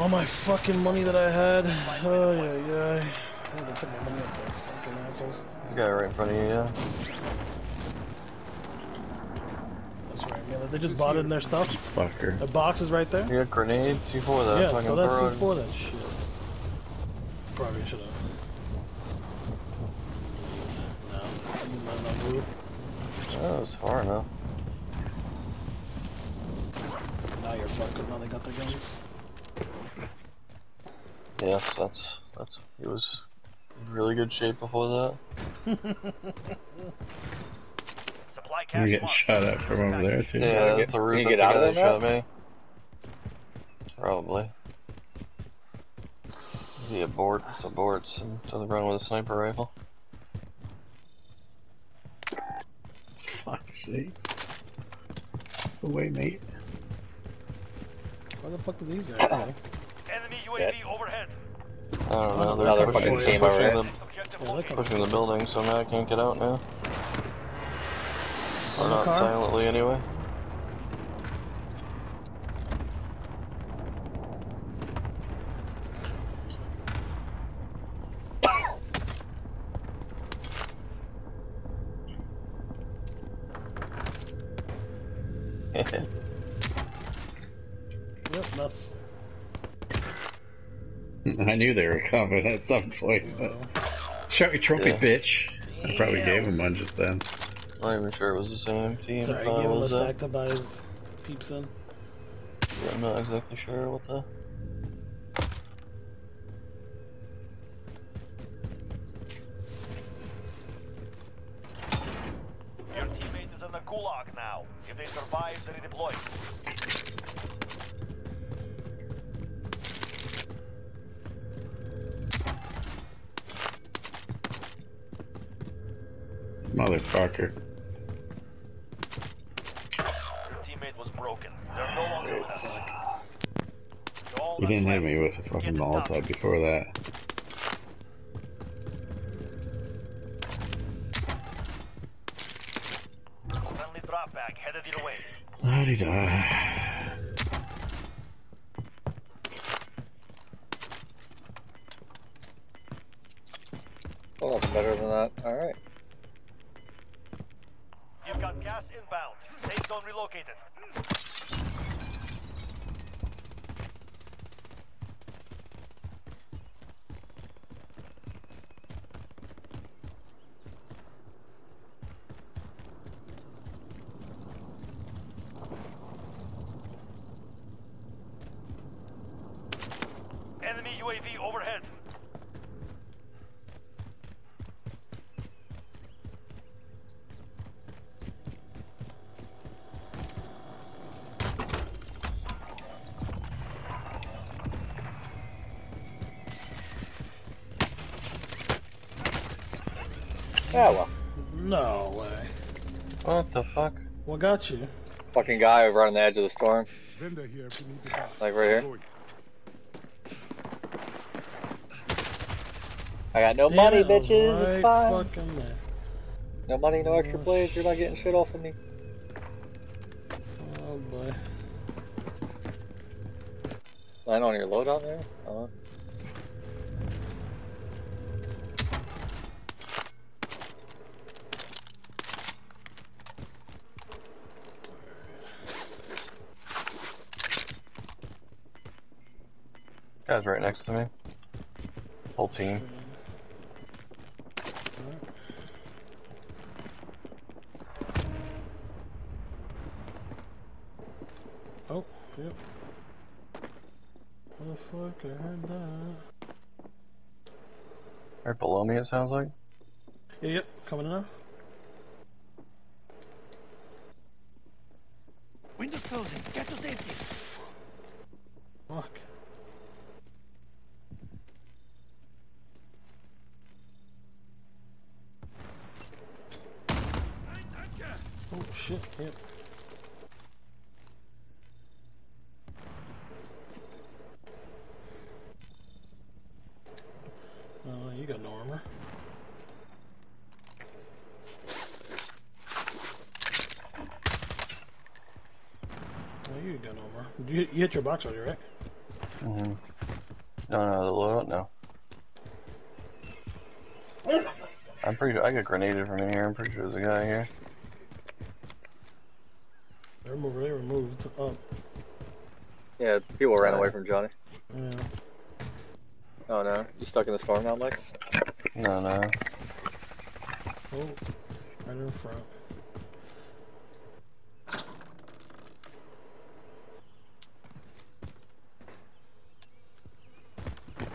All my fucking money that I had. Oh, yeah, yeah. I had to take my money up there, fucking assholes. There's a guy right in front of you, yeah. That's right, man. They just bought it in their stuff. Fucker. The box is right there. You got grenades, C4 that Yeah, fucking throw that throw. C4 that shit. Probably should have. No, you let them move. Oh, it was far enough. Now you're fucked 'cause now they got their guns. Yes, that's that's he was in really good shape before that. Supply You cache getting marked. shot at from over there too. Yeah, get- that's the can route that's get out of that there shot me. Probably. The abort, it's aborts, and to the ground with a sniper rifle. Fuck's sake. Away, mate. Where the fuck did these guys go? Enemy UAV overhead. I don't know, they're Another pushing, fucking team pushing, over the, Yeah, they're located. coming. pushing the building, so now I can't get out now. Or not car? silently, anyway. Yep, that's. I knew they were coming at some point. But... Shout your trophy, Yeah. bitch. I probably gave him one just then. I'm Not even sure it was the same team. Sorry, I I gave him a was, stack to buy his peeps in. yeah, I'm not exactly sure what the. Your teammate is in the gulag now. If they survive, they redeploy. Motherfucker. Your teammate was broken. They're no longer oh, with us. All He that's didn't hit me with a fucking. Molotov before that. Friendly drop bag headed your way. La-di-da. Well, that's better than that. Alright. You've got gas inbound. Safe zone relocated. Enemy UAV overhead. Yeah, well. No way. What the fuck? What got you? Fucking guy over on the edge of the storm. Here if you need to. Like right here. I got no Damn money, it, bitches. right It's fine. fucking there. No money, no extra Oh, plays. You're not getting shit off of me. Oh boy. Land on your load loadout there. Uh, -huh. Guy's right next to me. Whole team. Right below me, it sounds like. Yeah, yep, coming in now. Windows closing. Get to safety. Fuck. Oh shit, yep. Uh, you got no armor. Oh, you got no armor. You, you hit your box already, right? Mm-hmm. No, no, the loadout, no. I'm pretty sure I got grenaded from in here. I'm pretty sure there's a guy here. They removed. They removed. Oh, Yeah, people ran away from Johnny. yeah. Oh no, you stuck in the storm now, Mike? No, no. Oh, right in front.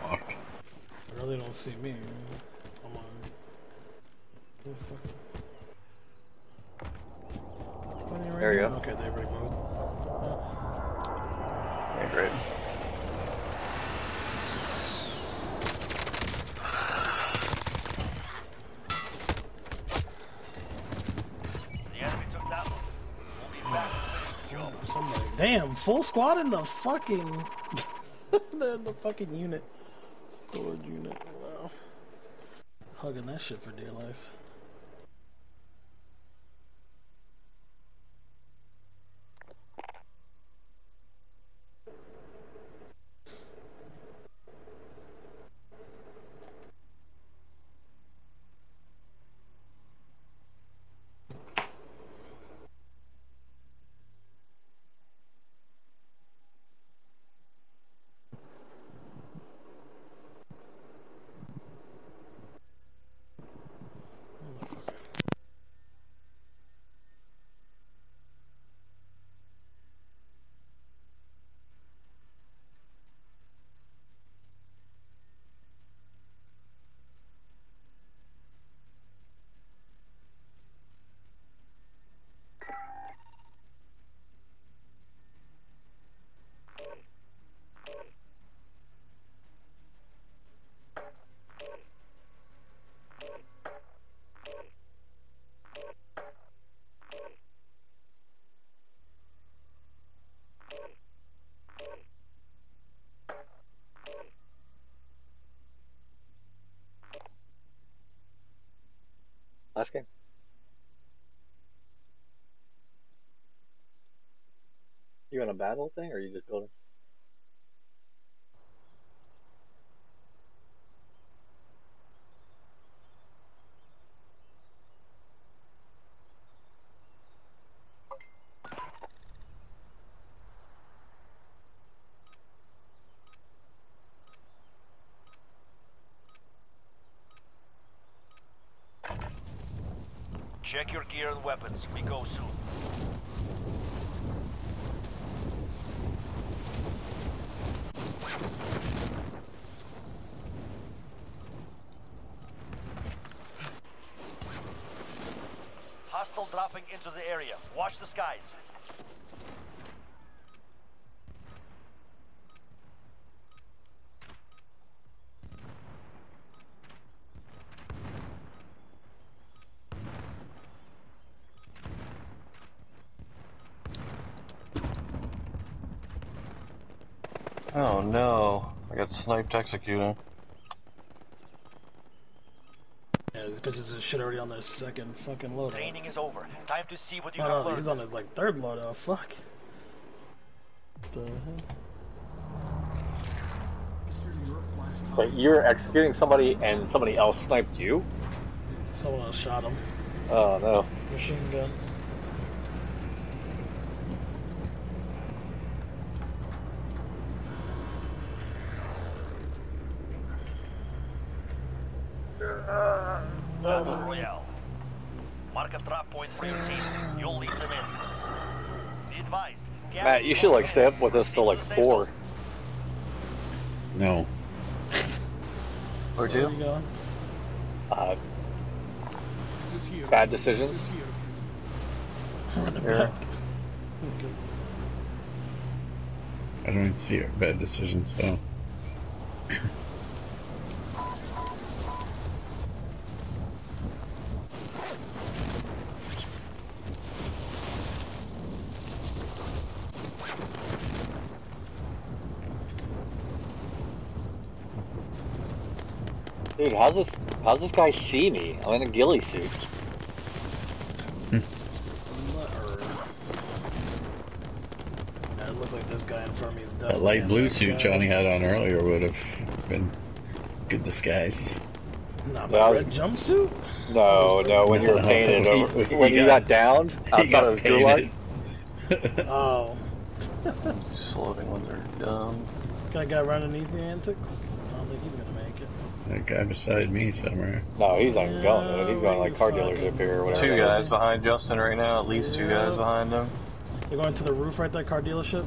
Fuck. I know they don't see me. I'm on. Oh, fuck. What are There you go. Okay, they removed. Yeah, great. Damn, full squad in the fucking. In the fucking unit. Storage unit. Wow. Hugging that shit for dear life. Last game. You in a battle thing, or you just building? Check your gear and weapons. We go soon. Hostile dropping into the area. Watch the skies. Oh no. I got sniped executing. Yeah, these bitches are shit already on their second fucking loadout. Training is over. Time to see what you No, have no, he's on his like third loadout. Fuck. The hell? But you're executing somebody, and somebody else sniped you. Someone else shot him. Oh no. Machine gun. Battle Royale. Mark a drop point for your team. You'll lead them in. Be advised. gas Matt, is you should like stay up with us till like four. zone. No. Where Where to? you going? Uh, This is here. bad This decisions. is here. Running Yeah. I don't even see it. Bad decisions, so. how's this? How's this guy see me? I'm in a ghillie suit. Or- Alright, it looks like this guy in front of me is That light blue suit guy. Johnny had on earlier would have been good disguise. Nah, Yeah, my was- red jumpsuit? No, no, when you were painted over, when you got- got downed He outside got of Drew Light. painted. Oh. Just ones are they're done. Can I guy running underneath the antics? I don't think he's gonna make it. that guy beside me somewhere. No, he's not even going. to it. He's going like car Fucking- dealership here or whatever. Two guys behind Justin right now, at least two guys behind him. You're going to the roof right there, car dealership?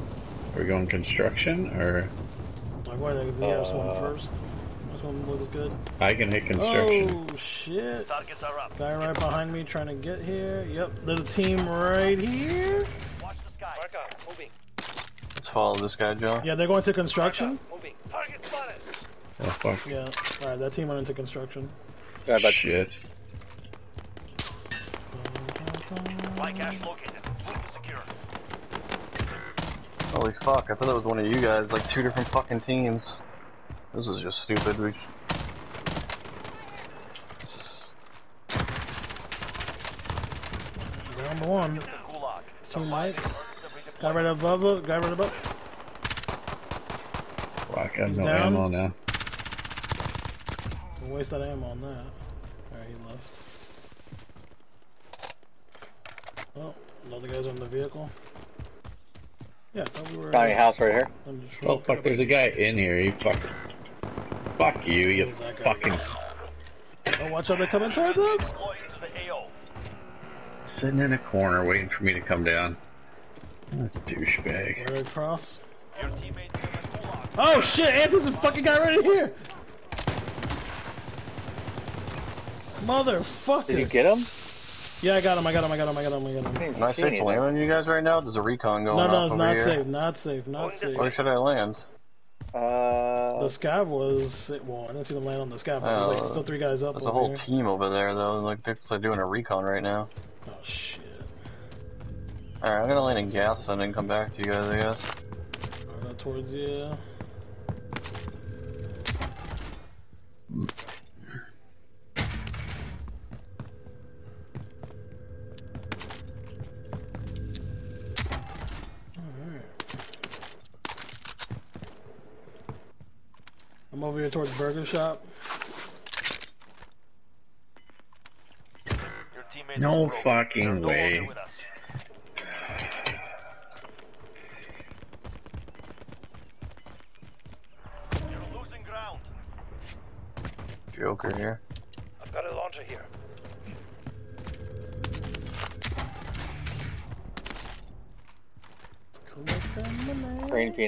Are we going construction or I'm going to the nearest one Uh, first. This one looks good. I can hit construction. Oh, shit. Targets are up. Guy right behind me trying to get here. Yep, there's a team right here. Watch the skies. moving, Let's follow this guy, Joe. Yeah, they're going to construction. moving. Target spotted. Oh fuck. Yeah, alright, that team went into construction. Yeah, but Shit. Supply cache located. Move to secure. Holy fuck, I thought that was one of you guys, like two different fucking teams. This is just stupid. We Down to one. The gulag. Guy redeployment. right above it. Guy right above. Fuck, I have He's no down. ammo now. Don't waste that ammo on that. Alright, he left. Oh, another guy's on the vehicle. Yeah, I thought we were. tiny house right here. Oh truck. fuck, there's a guy in here. You fuck. Fuck you, you Who's that guy? fucking Oh, watch out, they're coming towards us. Deploy to the AO. sitting in a corner waiting for me to come down. What a douchebag. Right across. Your teammate is in the gulag. Oh shit, Anthony's a fucking guy right here. Motherfucker. Did you get him? Yeah, I got him, I got him, I got him, I got him, I got him. I didn't Can I safe to land on you guys right now? There's a recon going No, no, it's not here. safe, not safe, not safe. Where should I land? Uh, The scav was well, I didn't see them land on the scav. but There's like Oh, still three guys up There's a whole here. team over there though. Like they're they're doing a recon right now. Oh shit. Alright, I'm gonna land in gas and then come back to you guys, I guess. Right towards you. Alright. I'm over here towards the Burger Shop. Your No fucking You're no way.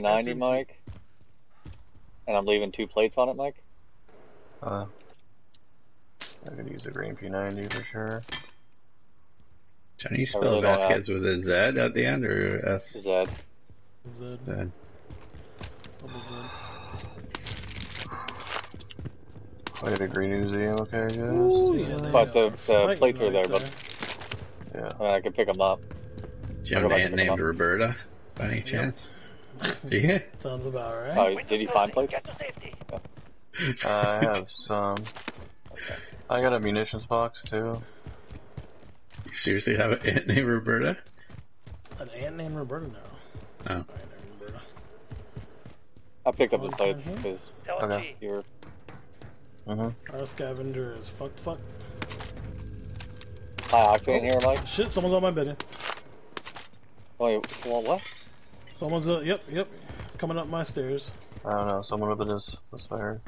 90, Mike. And I'm leaving two plates on it, Mike. Uh, I'm gonna use a green P90 for sure. Can you spell really Vasquez with a Z at the end or S? Z. Z. Z. Double Z. I got a green museum, okay, I guess. Ooh, yeah, but the, the plates are there, there. but yeah. I, mean, I can pick them up. Do you have a man named Roberta, by any yep. chance? Do you? Sounds about right. Oh, did you find closing. plates? Get to safety. I have some. I got a munitions box too. You seriously have an aunt named Roberta? An aunt named Roberta now. Oh. Aunt Roberta. I picked up the One plates time because Tell Okay. You're. Mm-hmm. Our scavenger is fucked fuck. High octane here, Mike. Shit, someone's on my bed. Wait, well, what? Someone's, uh, yep, yep. Coming up my stairs. I don't know, someone over this this fire.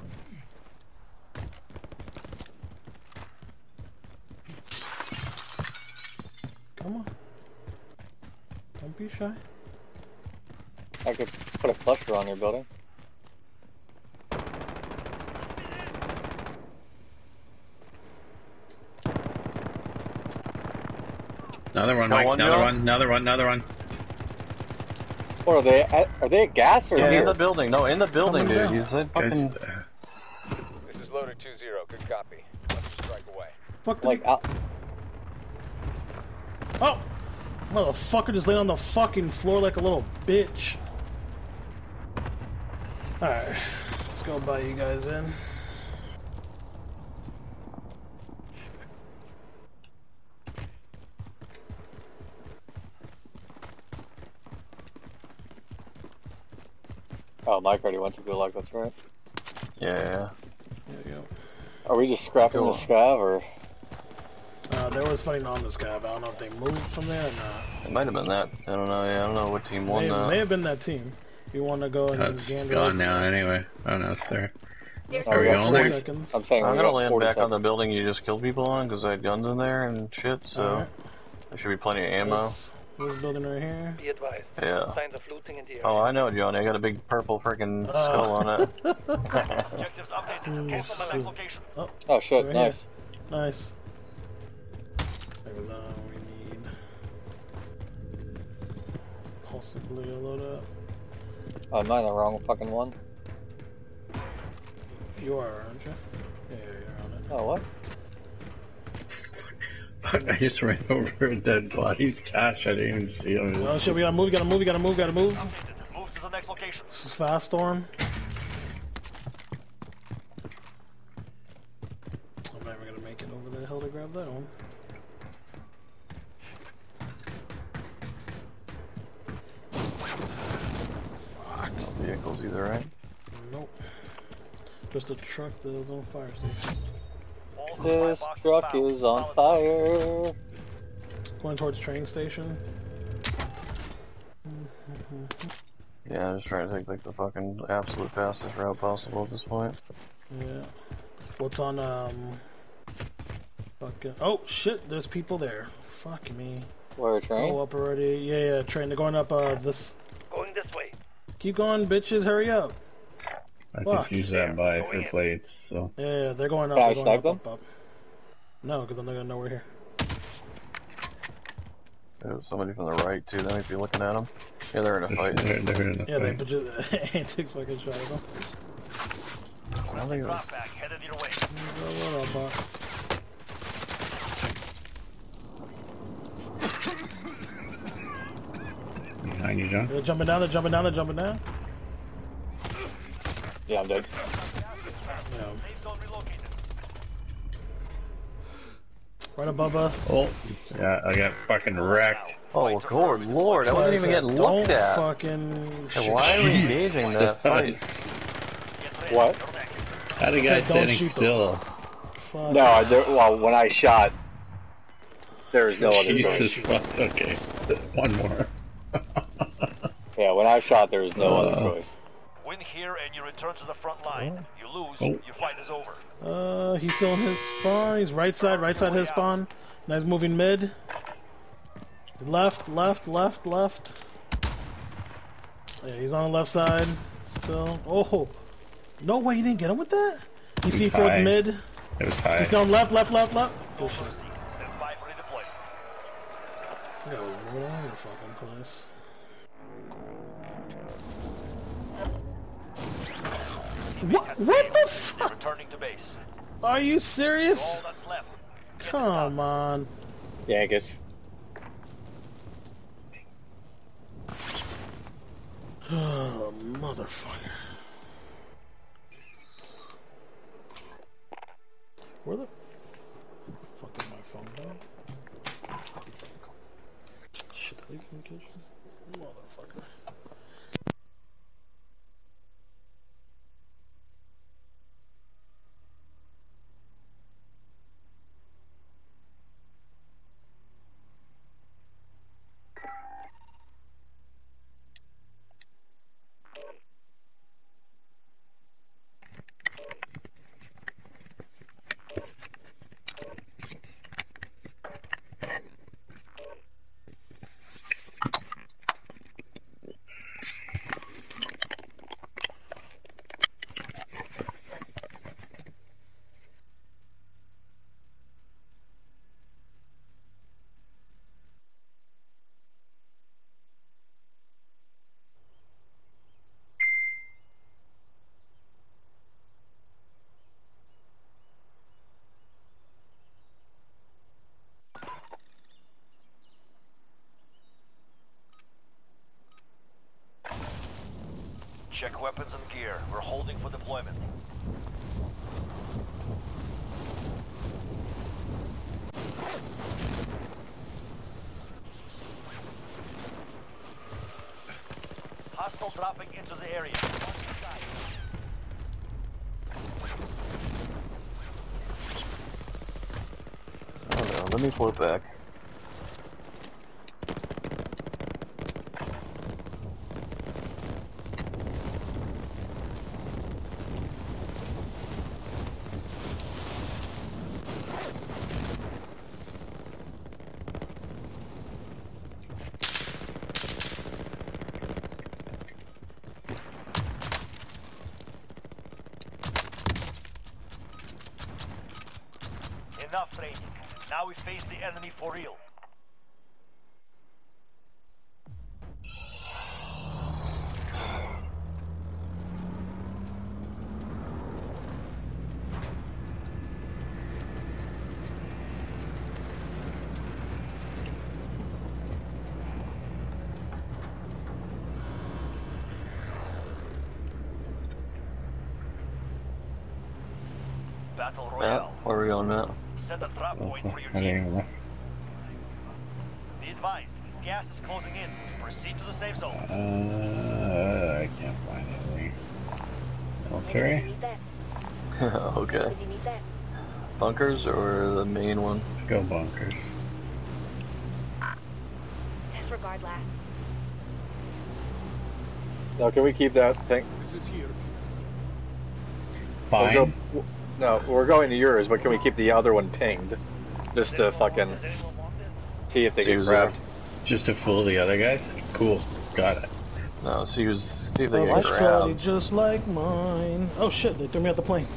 Come on. Don't be shy. I could put a cluster on your building. Another one, Got Mike. another one, another one, another one. Or are they at, are they at gas or Yeah, in the building. No, in the building, dude. down. He's a fucking. uh, This is loader 2-0. Good copy. Let's strike away. Fuck the Like out. Oh! Motherfucker just laying on the fucking floor like a little bitch. Alright. Let's go buy you guys in. Oh, Mike already went to Gulag, that's right. Yeah, yeah. There you go. Are we just scrapping Cool. the scav, or? Uh, there was fighting on this guy, but I don't know if they moved from there or not. It might have been that. I don't know. Yeah, I don't know what team won May, that. may have been that team. You want to go and That's gander gone over now anyway. Oh no, it's there. Oh, Are we got going 40 there? seconds. I'm saying I'm gonna land 40 back on the building you just killed people on because I had guns in there and shit. So Alright. there should be plenty of ammo. This, this building right here. Be advised. Yeah. Signs of looting in the area. Oh, I know, Johnny. I got a big purple freaking Oh. Uh. skull on it. Objectives updated. Move to the next location. Oh, oh shit, Right nice. Nice. There we go. We need possibly a load up. Oh, am I the wrong fucking one? You are, aren't you? Yeah, you're on it. Oh, what? I just ran over a dead body's cash. I didn't even see him. Oh shit, we gotta move, we gotta move, we gotta move, gotta move. Move to the next location. This is fast storm. Oh, I'm never gonna make it over the hill to grab that one. Fuck. No Vehicles either, right? Nope. Just a truck that was on fire station. All supply This truck is on fire. Going towards train station. Yeah, I'm just trying to take like the fucking absolute fastest route possible at this point. Yeah. What's on um fucking Oh shit, there's people there. Fuck me. Where a train? Oh up already. Yeah, yeah, train they're going up uh this Going this way. keep going, bitches, hurry up. I Fuck. could use that buy for plates. So Yeah, yeah, they're going up, they're going up, them? up, up. No, because then they're gonna know we're here. There's somebody from the right too. That might be looking at them. Yeah, they're in a fight. they're, they're in a Yeah, fight. but just antics fucking shot at them. I don't think it was. Back headed your way. Oh, what up, box? Behind you, John. They're jumping down, they're jumping down, they're jumping down. Yeah, I'm dead. Yeah. Safe zone relocated. Right above us. Oh, yeah, I got fucking wrecked. Oh, good lord! I wasn't even getting Don't looked at. fucking Hey, Why are we engaging that fight? What? You're next. Had a I guy standing still. Fuck. No, I, there, well, when I shot, there was no other Jesus choice. fuck. Okay, one more. Yeah, when I shot, there was no other Uh. choice. Win here and you return to the front line. You lose, Oh. your fight is over. Uh, he's still in his spawn. He's right side, right side his spawn. Nice moving mid. Left, left, left, left. Yeah, he's on the left side. Still. Oh, no way, you didn't get him with that. He He's see fourth mid. It was high. He's still on left, left, left, left. Go Good shit. proceed. Stand by for redeployment. That was moving all over the fucking place. What? What the fuck? Returning to base. Are you All serious? that's left. Come on. Yankus. Oh, motherfucker. Where the fuck is my phone going? Shit, did I leave it in the kitchen? Motherfucker. Check weapons and gear. We're holding for deployment. Hostile dropping into the area. Let me pull it back. Enough training. Now we face the enemy for real. Battle Matt, Royale. where are we going, Matt? Set a trap point for your team. don't. Be advised, gas is closing in. Proceed to the safe zone. Uh, I can't find anything. Military? okay. Bunkers or the main one? Let's go bunkers. Disregard last. No, can we keep that thing? This is here. Fine. We'll go, no, we're going to yours, but can we keep the other one pinged? Just to fucking Does anyone want this? see if they See get who's grabbed. Just to fool the other guys? Cool. Got it. No, see who's see if they Oh, get life's quality just like mine. Oh shit, they threw me out the plane.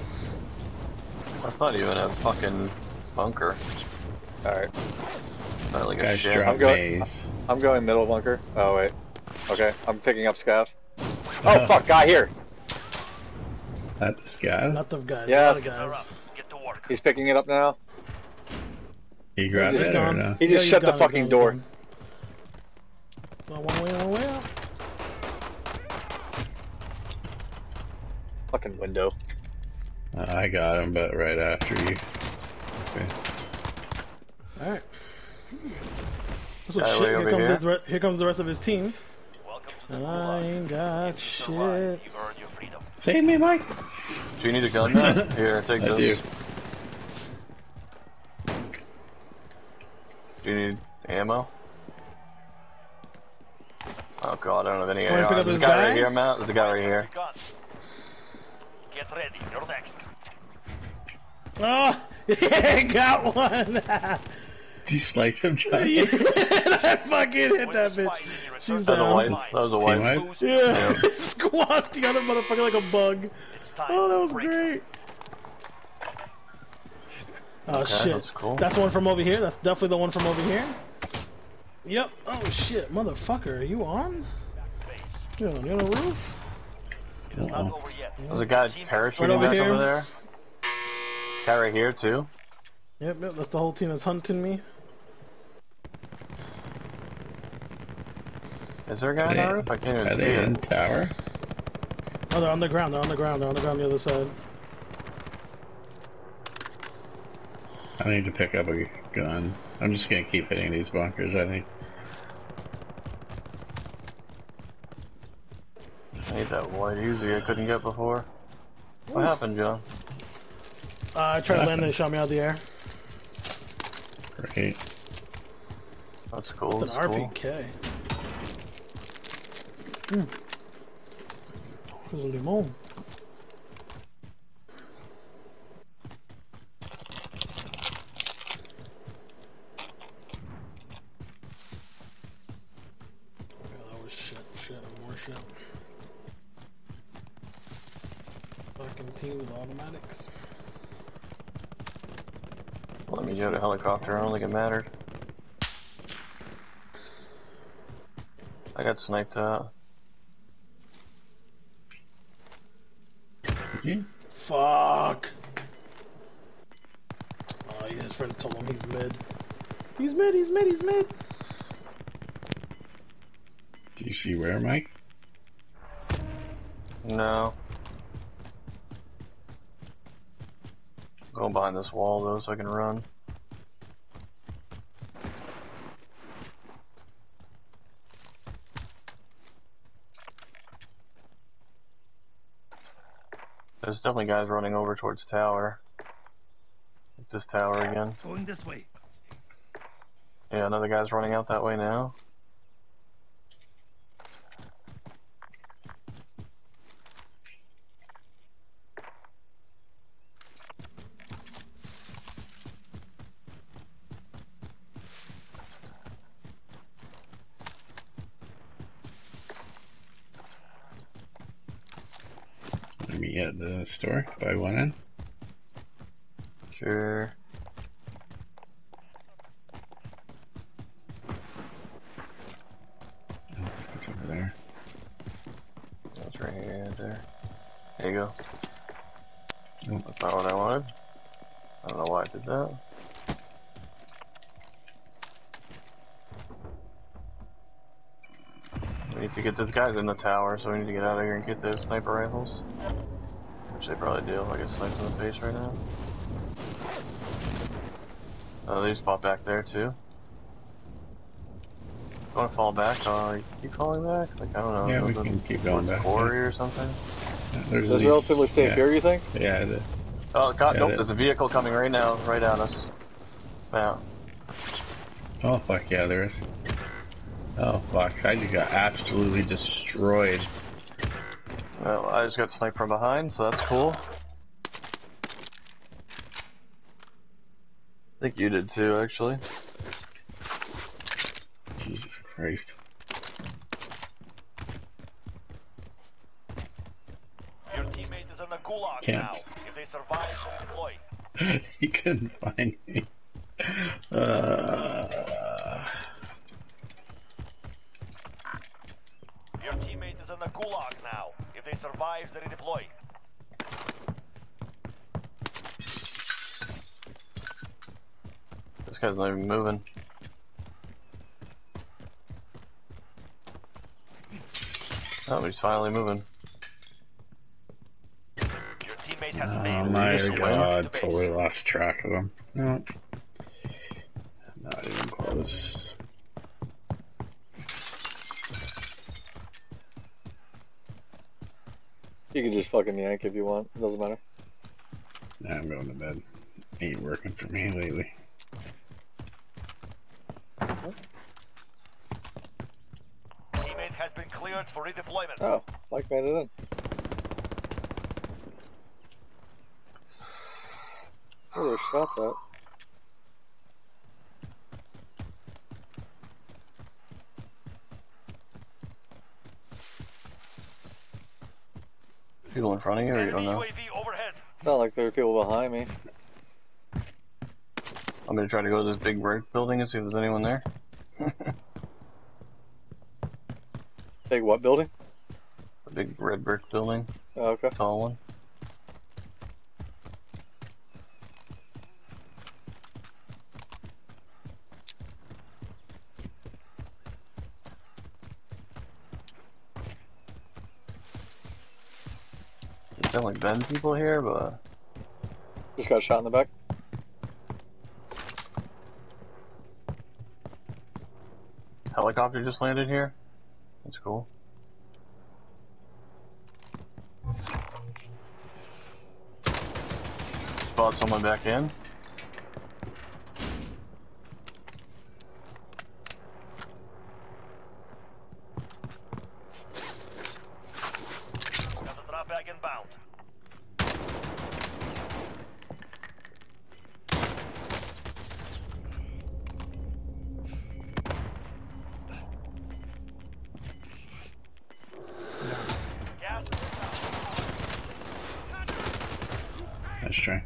That's not even a fucking bunker. Alright. Not like a Guys ship. drop I'm going- maze. I'm going middle bunker. Oh, wait. Okay, I'm picking up scav. Oh, fuck, guy here! That's the guy. Not the guys. Yes. A lot of guys. Get to work. He's picking it up now. He grabbed He's it or no? He just he's shut the fucking gone, door. gone. Well, one way, one way out. Fucking window. Uh, I got him, but right after you. Okay. Alright. So shit, here comes, here. his here comes the rest of his team. Welcome to the And I ain't got If you survive, shit. you've earned your freedom. Save me, Mike. Do you need a gun, Matt? Here, take I this. do. Do you need ammo? Oh god, I don't have any Wanna AR. pick up There's a guy guy? right here, Matt. There's a guy right here. Get ready. You're next. Oh, yeah, got one. Did you slice him, John? yeah, I fucking hit that bitch. fight, you return She's to the That was a down. white. line. That was a Team white. wipe? Lose, Yeah, squashed the other motherfucker like a bug. Oh, that was great. Oh Okay, shit, that's cool. That's the one from over here. That's definitely the one from over here. Yep. Oh shit, motherfucker, are you on? some base. You on, you on the roof? It is not over yet. There's a guy Team parachuting Right over back here. over there. Guy right here too. Yep, yep. That's the whole team that's hunting me. Is there a guy on Are the they- roof? I can't even Are see they in it. tower? Oh, they're on the ground. They're on the ground. They're on the ground on the other side. I need to pick up a gun. I'm just gonna keep hitting these bunkers, I think. I need that white Uzi I couldn't get before. What happened, John? Uh, I tried to land and they shot me out of the air. Great. That's cool. It's an That's cool. RPK. Hmm. There's a limon. Yeah, was shit, shit, more shit. Fucking team with automatics. Let me get a helicopter. I don't think it mattered. I got sniped out. Yeah. Fuck! Oh, yeah, his friend told him he's mid. He's mid, he's mid, he's mid! Do you see where, Mike? No. Going behind this wall though, so I can run. There's definitely guys running over towards tower. This tower again. Going this way. Yeah, another guy's running out that way now. Let me at the store. Buy one in. Sure. Oh, it's over there. That's right here, there. There you go. Oh. That's not what I wanted. I don't know why I did that. We need to get these guys in the tower, so we need to get out of here and get those sniper rifles. Which they probably do. I get sniped in the face right now. Oh, they just popped back there too. You wanna fall back? Uh, keep falling back? Like, I don't know. Yeah, we can keep going towards back. Quarry or something? Yeah, There's Is this these- relatively safe yeah. here, you think? Yeah, the, Oh god, Yeah, nope, that- there's a vehicle coming right now, right at us. Yeah. oh fuck yeah, there is. Oh fuck, I just got absolutely destroyed. Well, I just got sniped from behind, so that's cool. I think you did too, actually. Jesus Christ. Your teammate is in the gulag Can't. now. If they survive, redeploy. he couldn't find me. Uh, Your teammate is in the gulag now. If they survive, they redeploy. This guy's not even moving. Oh, he's finally moving. Your teammate has oh failed. my god, to base. totally lost track of him. No. Not even close. You can just fucking yank if you want. It doesn't matter. Nah, I'm going to bed. Ain't working for me lately. Teammate has been cleared for redeployment. Oh, Mike made it in. Oh, there's shots out. People in front of you, or you don't know? Not like there are people behind me. I'm gonna try to go to this big brick building and see if there's anyone there. Take what building? The big red brick building, Oh, okay. tall one. Definitely been people here, but Just got shot in the back. helicopter just landed here. That's cool. Spot someone back in. Got the drop bag inbound. Gas is inbound. Let's try.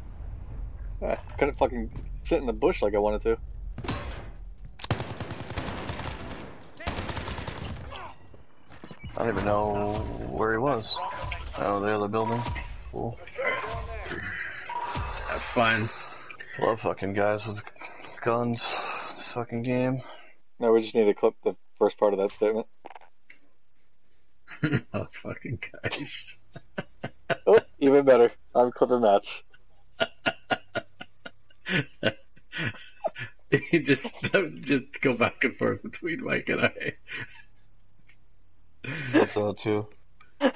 Ah, couldn't fucking sit in the bush like I wanted to. I don't even know where he was. Oh, the other building. Cool. Have fun. Love fucking guys with guns. This fucking game. No, we just need to clip the first part of that statement. oh, fucking guys. Oh, even better. I'm clipping that. you just just go back and forth between Mike and I. Hope so too.